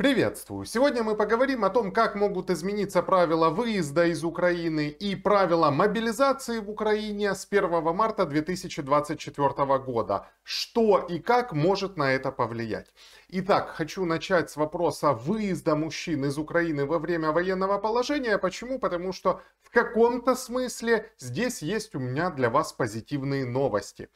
Приветствую! Сегодня мы поговорим о том, как могут измениться правила выезда из Украины и правила мобилизации в Украине с 1 марта 2024 года. Что и как может на это повлиять. Итак, хочу начать с вопроса выезда мужчин из Украины во время военного положения. Почему? Потому что в каком-то смысле здесь есть у меня для вас позитивные новости.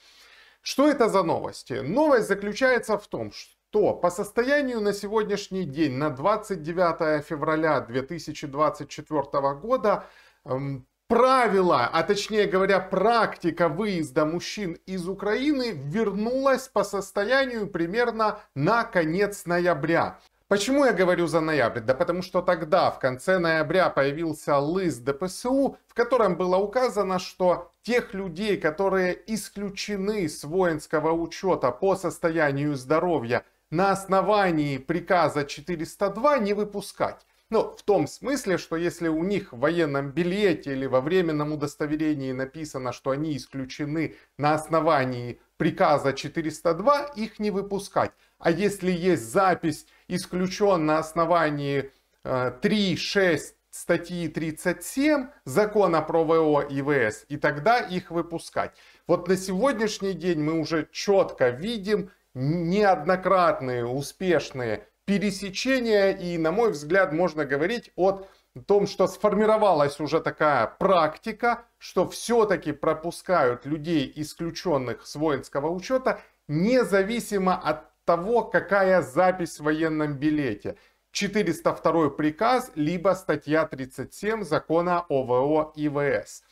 Что это за новости? Новость заключается в том, что то по состоянию на сегодняшний день, на 29 февраля 2024 года, эм, правила, а точнее говоря, практика выезда мужчин из Украины вернулась по состоянию примерно на конец ноября. Почему я говорю за ноябрь? Да потому что тогда, в конце ноября, появился лист ДПСУ, в котором было указано, что тех людей, которые исключены с воинского учета по состоянию здоровья на основании приказа 402 не выпускать. Ну, в том смысле, что если у них в военном билете или во временном удостоверении написано, что они исключены на основании приказа 402, их не выпускать. А если есть запись исключен на основании э, 3, 6 статьи 37 закона про ВО и ВС, и тогда их выпускать. Вот на сегодняшний день мы уже четко видим, неоднократные успешные пересечения. И, на мой взгляд, можно говорить о том, что сформировалась уже такая практика, что все-таки пропускают людей, исключенных с воинского учета, независимо от того, какая запись в военном билете. 402 приказ, либо статья 37 закона ОВО ИВС.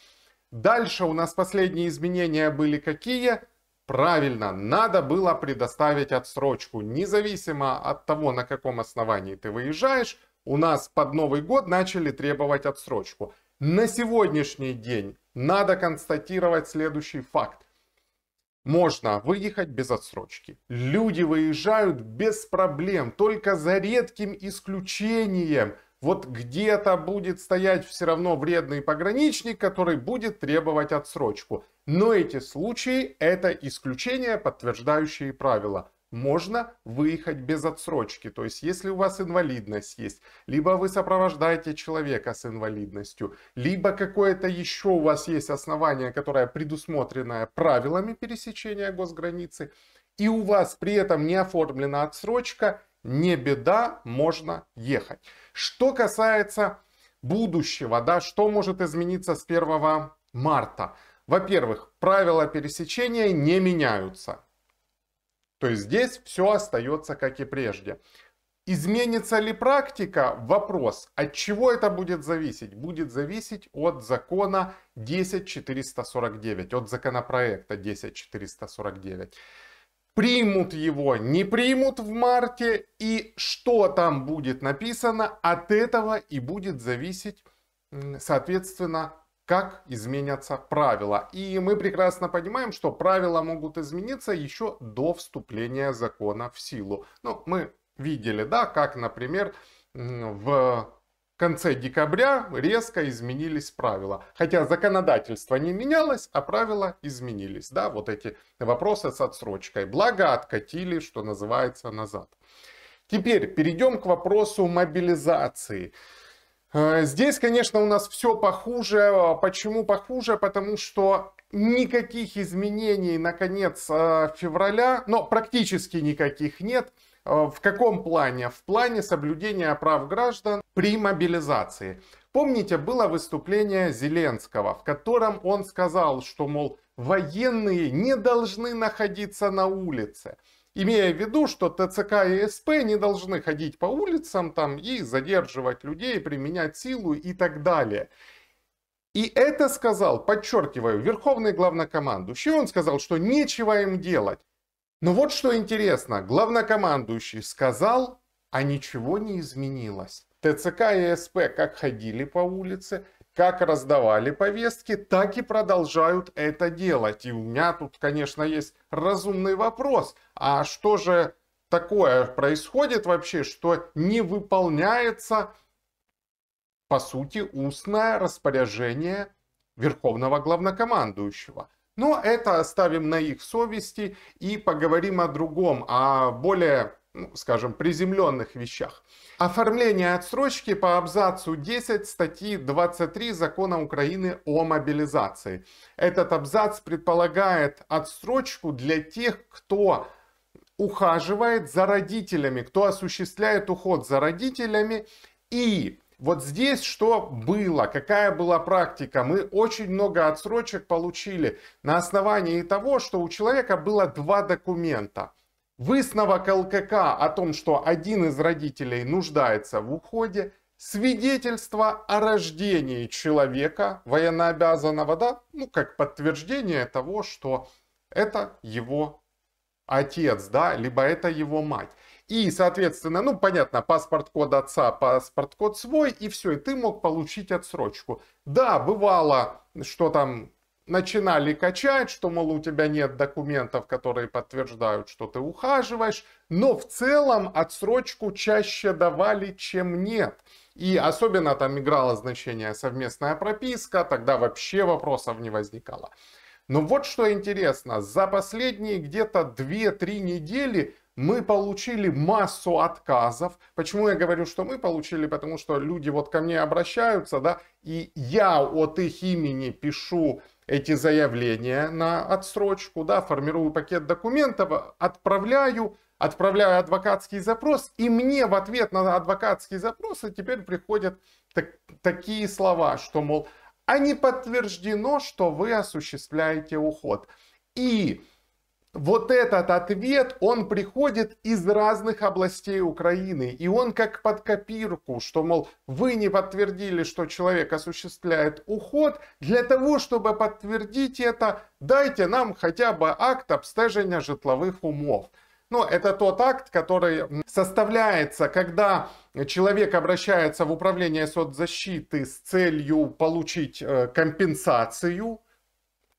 Дальше у нас последние изменения были какие? Правильно, надо было предоставить отсрочку. Независимо от того, на каком основании ты выезжаешь, у нас под Новый год начали требовать отсрочку. На сегодняшний день надо констатировать следующий факт. Можно выехать без отсрочки. Люди выезжают без проблем, только за редким исключением. Вот где-то будет стоять все равно вредный пограничник, который будет требовать отсрочку. Но эти случаи это исключения, подтверждающие правила. Можно выехать без отсрочки. То есть, если у вас инвалидность есть, либо вы сопровождаете человека с инвалидностью, либо какое-то еще у вас есть основание, которое предусмотрено правилами пересечения госграницы, и у вас при этом не оформлена отсрочка, не беда, можно ехать. Что касается будущего, да, что может измениться с 1 марта? Во-первых, правила пересечения не меняются. То есть здесь все остается как и прежде. Изменится ли практика? Вопрос. От чего это будет зависеть? Будет зависеть от закона 10449, от законопроекта 10449. Примут его, не примут в марте, и что там будет написано, от этого и будет зависеть, соответственно, как изменятся правила. И мы прекрасно понимаем, что правила могут измениться еще до вступления закона в силу. Ну, мы видели, да, как, например, в конце декабря резко изменились правила. Хотя законодательство не менялось, а правила изменились. Да, вот эти вопросы с отсрочкой. Благо откатили, что называется, назад. Теперь перейдем к вопросу мобилизации. Э, здесь, конечно, у нас все похуже. Почему похуже? Потому что никаких изменений на конец э, февраля, но практически никаких нет. Э, в каком плане? В плане соблюдения прав граждан при мобилизации. Помните, было выступление Зеленского, в котором он сказал, что, мол, военные не должны находиться на улице имея в виду, что ТЦК и СП не должны ходить по улицам там и задерживать людей, применять силу и так далее. И это сказал, подчеркиваю, верховный главнокомандующий. Он сказал, что нечего им делать. Но вот что интересно, главнокомандующий сказал, а ничего не изменилось. ТЦК и СП как ходили по улице, как раздавали повестки, так и продолжают это делать. И у меня тут, конечно, есть разумный вопрос. А что же такое происходит вообще, что не выполняется, по сути, устное распоряжение Верховного Главнокомандующего? Но это оставим на их совести и поговорим о другом, о более ну, скажем, приземленных вещах. Оформление отсрочки по абзацу 10 статьи 23 Закона Украины о мобилизации. Этот абзац предполагает отсрочку для тех, кто ухаживает за родителями, кто осуществляет уход за родителями. И вот здесь что было, какая была практика? Мы очень много отсрочек получили на основании того, что у человека было два документа. Высновок ЛКК о том, что один из родителей нуждается в уходе, свидетельство о рождении человека военнообязанного, да, ну как подтверждение того, что это его отец, да, либо это его мать. И, соответственно, ну, понятно, паспорт-код отца, паспорт-код свой, и все, и ты мог получить отсрочку. Да, бывало, что там начинали качать, что, мол, у тебя нет документов, которые подтверждают, что ты ухаживаешь, но в целом отсрочку чаще давали, чем нет. И особенно там играло значение совместная прописка, тогда вообще вопросов не возникало. Но вот что интересно, за последние где-то 2-3 недели мы получили массу отказов. Почему я говорю, что мы получили? Потому что люди вот ко мне обращаются, да, и я от их имени пишу эти заявления на отсрочку, да, формирую пакет документов, отправляю, отправляю адвокатский запрос, и мне в ответ на адвокатские запросы теперь приходят так, такие слова, что, мол, а не подтверждено, что вы осуществляете уход. И вот этот ответ, он приходит из разных областей Украины. И он как под копирку, что, мол, вы не подтвердили, что человек осуществляет уход. Для того, чтобы подтвердить это, дайте нам хотя бы акт обстежения житловых умов. Ну, это тот акт, который составляется, когда человек обращается в управление соцзащиты с целью получить э, компенсацию,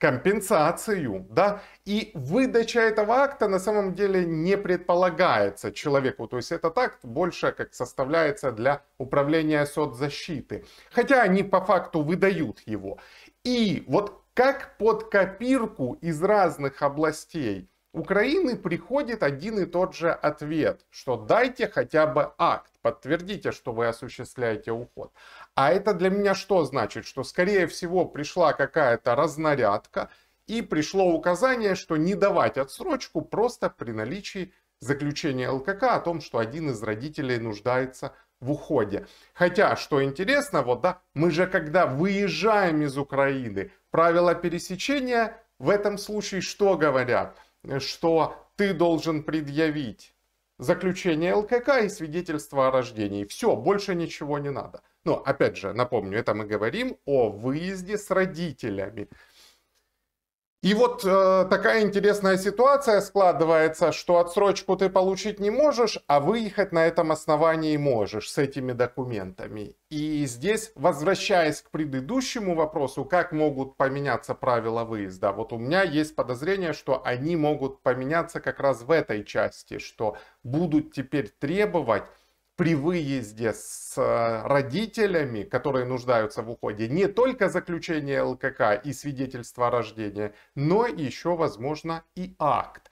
компенсацию, да, и выдача этого акта на самом деле не предполагается человеку, то есть этот акт больше как составляется для управления соцзащиты, хотя они по факту выдают его. И вот как под копирку из разных областей Украины приходит один и тот же ответ, что дайте хотя бы акт, подтвердите, что вы осуществляете уход. А это для меня что значит? Что скорее всего пришла какая-то разнарядка и пришло указание, что не давать отсрочку просто при наличии заключения ЛКК о том, что один из родителей нуждается в уходе. Хотя, что интересно, вот да, мы же когда выезжаем из Украины, правила пересечения в этом случае что говорят? что ты должен предъявить заключение ЛКК и свидетельство о рождении. Все, больше ничего не надо. Но, опять же, напомню, это мы говорим о выезде с родителями. И вот э, такая интересная ситуация складывается, что отсрочку ты получить не можешь, а выехать на этом основании можешь с этими документами. И здесь, возвращаясь к предыдущему вопросу, как могут поменяться правила выезда, вот у меня есть подозрение, что они могут поменяться как раз в этой части, что будут теперь требовать при выезде с э, родителями, которые нуждаются в уходе, не только заключение ЛКК и свидетельство о рождении, но еще, возможно, и акт.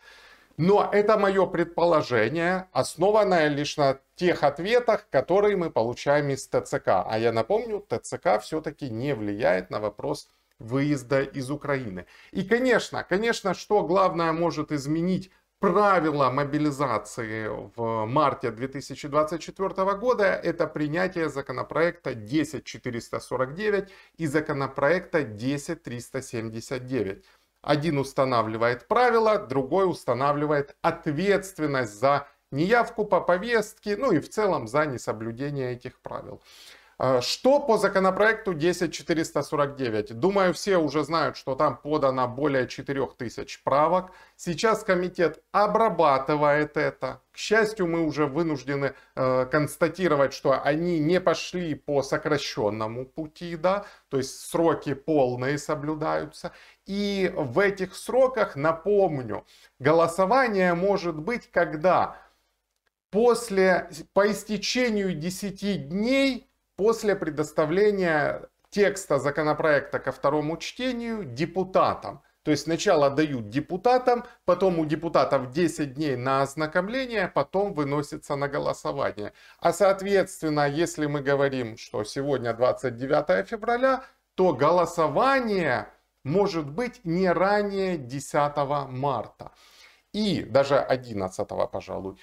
Но это мое предположение, основанное лишь на тех ответах, которые мы получаем из ТЦК. А я напомню, ТЦК все-таки не влияет на вопрос выезда из Украины. И, конечно, конечно, что главное может изменить правила мобилизации в марте 2024 года это принятие законопроекта 10449 и законопроекта 10379. Один устанавливает правила, другой устанавливает ответственность за неявку по повестке, ну и в целом за несоблюдение этих правил. А, что по законопроекту 10449? Думаю, все уже знают, что там подано более 4000 правок. Сейчас комитет обрабатывает это. К счастью, мы уже вынуждены э, констатировать, что они не пошли по сокращенному пути, да, то есть сроки полные соблюдаются. И в этих сроках, напомню, голосование может быть, когда после, по истечению 10 дней после предоставления текста законопроекта ко второму чтению депутатам. То есть сначала дают депутатам, потом у депутатов 10 дней на ознакомление, потом выносится на голосование. А соответственно, если мы говорим, что сегодня 29 февраля, то голосование может быть не ранее 10 марта. И даже 11, пожалуй.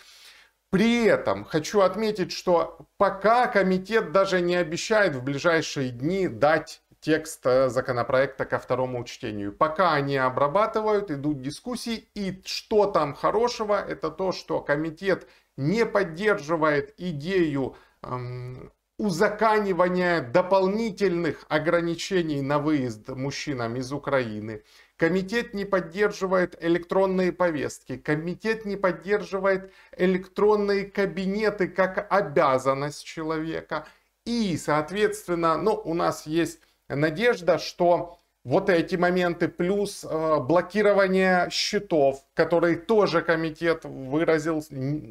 При этом хочу отметить, что пока комитет даже не обещает в ближайшие дни дать текст э, законопроекта ко второму чтению. Пока они обрабатывают, идут дискуссии. И что там хорошего, это то, что комитет не поддерживает идею эм, узаканивания дополнительных ограничений на выезд мужчинам из Украины. Комитет не поддерживает электронные повестки. Комитет не поддерживает электронные кабинеты как обязанность человека. И, соответственно, ну, у нас есть надежда, что вот эти моменты, плюс э, блокирование счетов, который тоже комитет выразил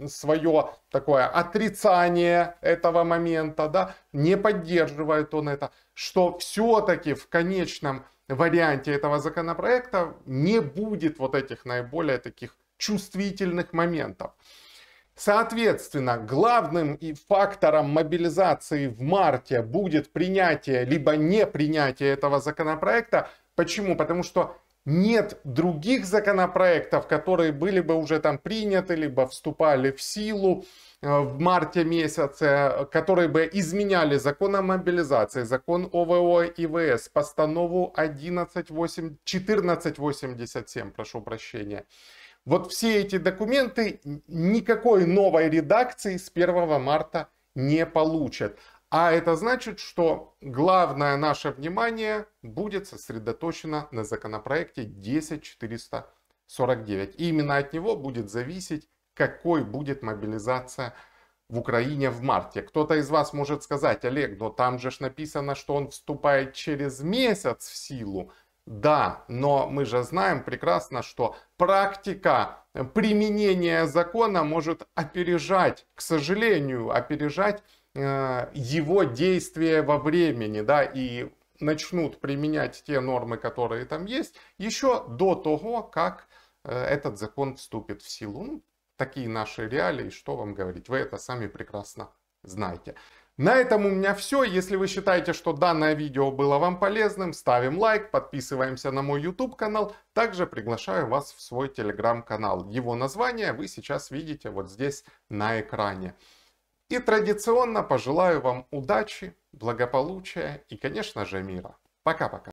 свое такое отрицание этого момента, да, не поддерживает он это, что все-таки в конечном варианте этого законопроекта не будет вот этих наиболее таких чувствительных моментов. Соответственно, главным фактором мобилизации в марте будет принятие либо не принятие этого законопроекта. Почему? Потому что нет других законопроектов, которые были бы уже там приняты, либо вступали в силу в марте месяце, которые бы изменяли закон о мобилизации, закон ОВО и ВС, постанову 11, 1487, прошу прощения. Вот все эти документы никакой новой редакции с 1 марта не получат. А это значит, что главное наше внимание будет сосредоточено на законопроекте 10449. И именно от него будет зависеть, какой будет мобилизация в Украине в марте. Кто-то из вас может сказать, Олег, но там же написано, что он вступает через месяц в силу. Да, но мы же знаем прекрасно, что практика применения закона может опережать, к сожалению, опережать э, его действия во времени, да, и начнут применять те нормы, которые там есть, еще до того, как э, этот закон вступит в силу. Ну, такие наши реалии, что вам говорить, вы это сами прекрасно знаете. На этом у меня все. Если вы считаете, что данное видео было вам полезным, ставим лайк, подписываемся на мой YouTube канал. Также приглашаю вас в свой Telegram канал. Его название вы сейчас видите вот здесь на экране. И традиционно пожелаю вам удачи, благополучия и, конечно же, мира. Пока-пока.